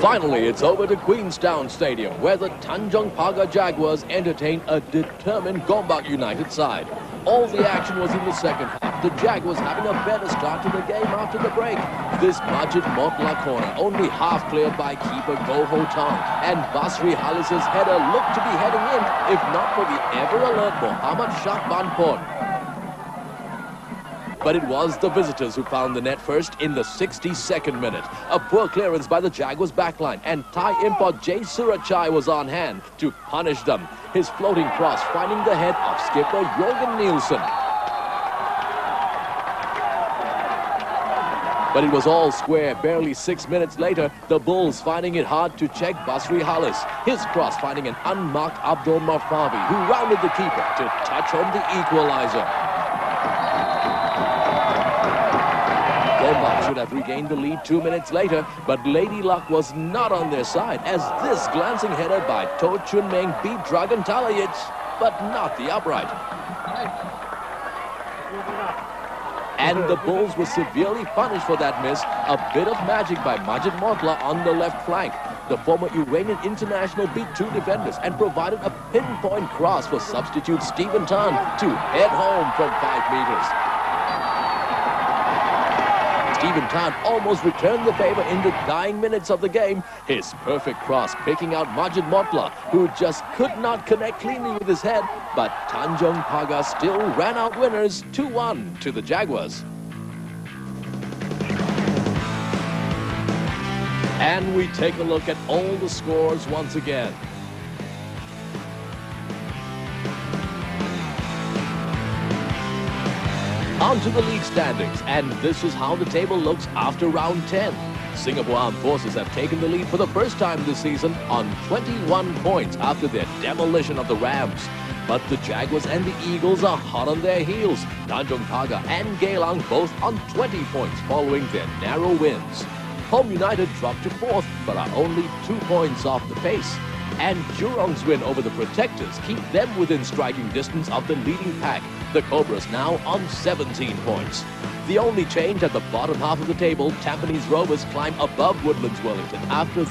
Finally, it's over to Queenstown Stadium, where the Tanjong Pagar Jaguars entertain a determined Gombak United side. All the action was in the second half. The Jaguars having a better start to the game after the break. This Majid Motla corner only half cleared by keeper Go Ho Tong. And Basri Halis's header looked to be heading in, if not for the ever-alert Muhammad Shahban Port but it was the visitors who found the net first in the 62nd minute. A poor clearance by the Jaguars backline, and Thai import Jay Surachai was on hand to punish them. His floating cross finding the head of skipper Jorgen Nielsen. But it was all square. Barely six minutes later, the Bulls finding it hard to check Basri Halis. His cross finding an unmarked Abdol Marfavi, who rounded the keeper to touch home the equalizer. Have regained the lead two minutes later, but Lady Luck was not on their side as this glancing header by To Chun Meng beat Dragan Talajic, but not the upright. And the Bulls were severely punished for that miss. A bit of magic by Majid Motla on the left flank. The former Iranian international beat two defenders and provided a pinpoint cross for substitute Steven Tan to head home from five meters. Steven Tan almost returned the favor in the dying minutes of the game. His perfect cross picking out Majid Motla, who just could not connect cleanly with his head. But Tanjong Pagar still ran out winners 2-1 to the Jaguars. And we take a look at all the scores once again. On to the league standings, and this is how the table looks after round 10. Singapore Armed Forces have taken the lead for the first time this season on 21 points after their demolition of the Rams. But the Jaguars and the Eagles are hot on their heels. Tanjong Pagar and Geylang both on 20 points following their narrow wins. Home United dropped to fourth, but are only two points off the pace. And Jurong's win over the Protectors keep them within striking distance of the leading pack the Cobras now on 17 points. The only change at the bottom half of the table, Tampines Rovers climb above Woodlands Wellington after